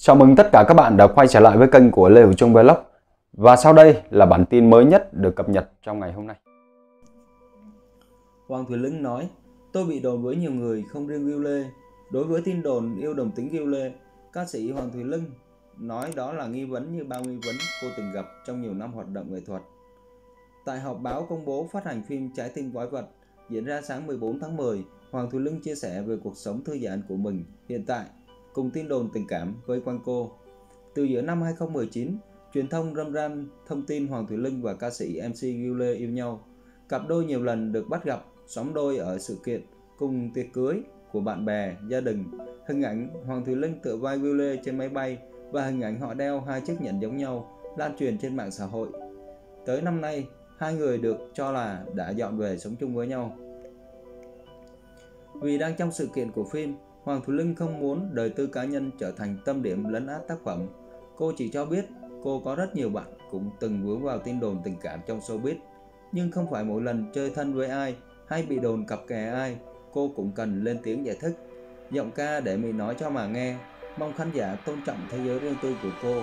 Chào mừng tất cả các bạn đã quay trở lại với kênh của Lê Hữu Trung Vlog. Và sau đây là bản tin mới nhất được cập nhật trong ngày hôm nay. Hoàng Thùy Linh nói, Tôi bị đồn với nhiều người không riêng Viu Lê. Đối với tin đồn yêu đồng tính Viu Lê, Ca sĩ Hoàng Thùy Linh nói đó là nghi vấn như bao nghi vấn cô từng gặp trong nhiều năm hoạt động nghệ thuật. Tại họp báo công bố phát hành phim Trái tim quái vật diễn ra sáng 14 tháng 10 Hoàng Thùy Linh chia sẻ về cuộc sống thư giãn của mình. Hiện tại cùng tin đồn tình cảm với Quang cô. Từ giữa năm 2019, truyền thông râm ran thông tin Hoàng Thùy Linh và ca sĩ MC Ghiu Lê yêu nhau. Cặp đôi nhiều lần được bắt gặp, sóng đôi ở sự kiện cùng tiệc cưới của bạn bè, gia đình. Hình ảnh Hoàng Thùy Linh tựa vai Ghiu Lê trên máy bay và hình ảnh họ đeo hai chiếc nhẫn giống nhau lan truyền trên mạng xã hội. Tới năm nay, hai người được cho là đã dọn về sống chung với nhau. Vì đang trong sự kiện của phim, Hoàng Thùy Linh không muốn đời tư cá nhân trở thành tâm điểm lấn át tác phẩm. Cô chỉ cho biết cô có rất nhiều bạn cũng từng vướng vào tin đồn tình cảm trong showbiz. Nhưng không phải mỗi lần chơi thân với ai hay bị đồn cặp kè ai, cô cũng cần lên tiếng giải thích. Giọng ca để mình nói cho mà nghe, mong khán giả tôn trọng thế giới riêng tư của cô.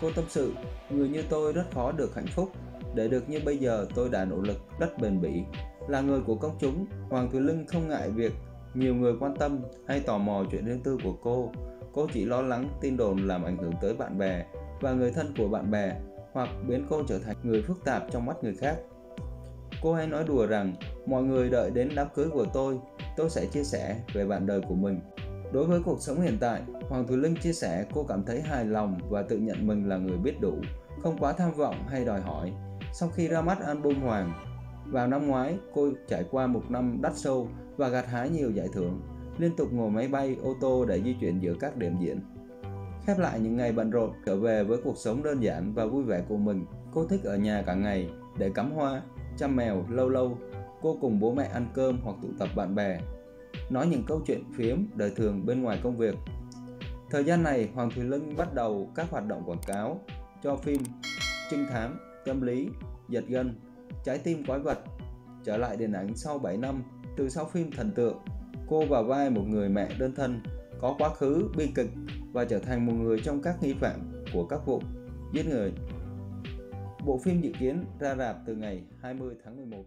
Cô tâm sự, người như tôi rất khó được hạnh phúc. Để được như bây giờ tôi đã nỗ lực rất bền bỉ. Là người của công chúng, Hoàng Thùy Linh không ngại việc nhiều người quan tâm hay tò mò chuyện riêng tư của cô. Cô chỉ lo lắng tin đồn làm ảnh hưởng tới bạn bè và người thân của bạn bè hoặc biến cô trở thành người phức tạp trong mắt người khác. Cô hay nói đùa rằng mọi người đợi đến đám cưới của tôi, tôi sẽ chia sẻ về bạn đời của mình. Đối với cuộc sống hiện tại, Hoàng Thùy Linh chia sẻ cô cảm thấy hài lòng và tự nhận mình là người biết đủ, không quá tham vọng hay đòi hỏi. Sau khi ra mắt album Hoàng, vào năm ngoái cô trải qua một năm đắt sâu và gặt hái nhiều giải thưởng, liên tục ngồi máy bay, ô tô để di chuyển giữa các điểm diễn. Khép lại những ngày bận rộn, trở về với cuộc sống đơn giản và vui vẻ của mình, cô thích ở nhà cả ngày để cắm hoa, chăm mèo lâu lâu, cô cùng bố mẹ ăn cơm hoặc tụ tập bạn bè, nói những câu chuyện phiếm đời thường bên ngoài công việc. Thời gian này, Hoàng Thùy Linh bắt đầu các hoạt động quảng cáo cho phim trinh thám, tâm lý, giật gân, trái tim quái vật. Trở lại điện ảnh sau 7 năm, từ sau phim Thần Tượng, cô vào vai một người mẹ đơn thân, có quá khứ bi kịch và trở thành một người trong các nghi phạm của các vụ giết người. Bộ phim dự kiến ra rạp từ ngày 20 tháng 11.